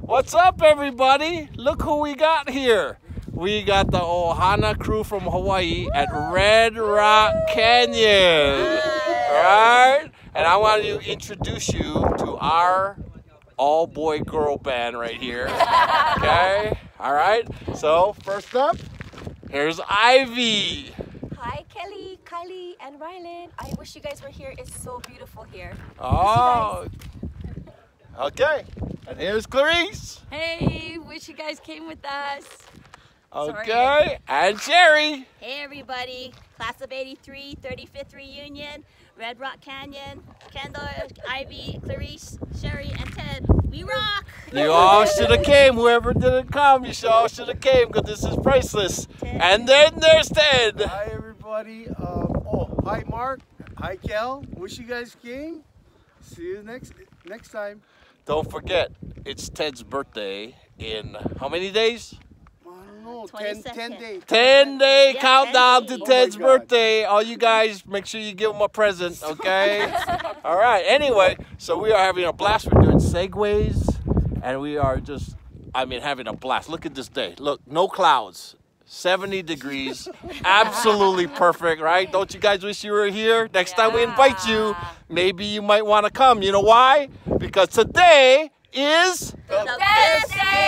What's up, everybody? Look who we got here. We got the Ohana crew from Hawaii at Red Rock Canyon. Right? And I want to introduce you to our all boy girl band right here. Okay? All right? So, first up, here's Ivy. Hi, Kelly, Kylie, and Rylan. I wish you guys were here. It's so beautiful here. Oh. Okay. And here's Clarice. Hey, wish you guys came with us. Okay. And Sherry. Hey everybody, class of 83, 35th reunion, Red Rock Canyon, Kendall, Ivy, Clarice, Sherry, and Ted. We rock! You all should have came. Whoever didn't come, you all should have came because this is priceless. And then there's Ted. Hi everybody. Um, oh, hi Mark. Hi Kel. Wish you guys came. See you next next time. Don't forget, it's Ted's birthday in how many days? I don't know. 10, 10 22nd. days. 10 day Yeah, countdown 10 to. Oh Ted's Oh birthday. All you guys, make sure you give him a present, okay? All right. Anyway, so we are having a blast. We're doing segways, and we are just, I mean, having a blast. Look at this day. Look, no clouds. 70 degrees. Absolutely perfect, right? Don't you guys wish you were here? Next time we invite you, maybe you might want to come. You know why? Because today is The best day ever! Yeehaw!